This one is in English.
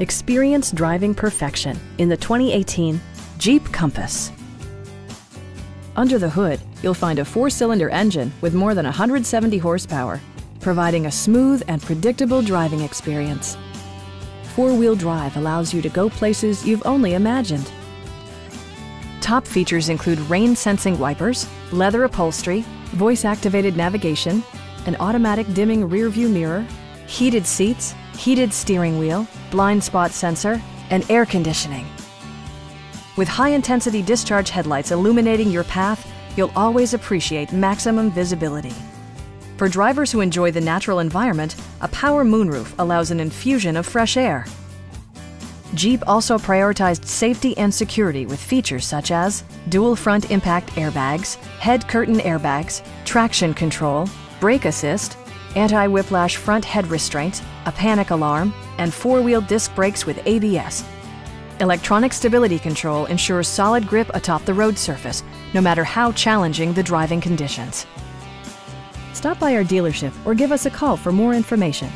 Experience driving perfection in the 2018 Jeep Compass. Under the hood, you'll find a four-cylinder engine with more than 170 horsepower, providing a smooth and predictable driving experience. Four-wheel drive allows you to go places you've only imagined. Top features include rain-sensing wipers, leather upholstery, voice-activated navigation, an automatic dimming rearview mirror, heated seats, heated steering wheel, blind spot sensor, and air conditioning. With high-intensity discharge headlights illuminating your path, you'll always appreciate maximum visibility. For drivers who enjoy the natural environment, a power moonroof allows an infusion of fresh air. Jeep also prioritized safety and security with features such as dual front impact airbags, head curtain airbags, traction control, brake assist, anti-whiplash front head restraints, a panic alarm, and four-wheel disc brakes with ABS. Electronic stability control ensures solid grip atop the road surface, no matter how challenging the driving conditions. Stop by our dealership or give us a call for more information.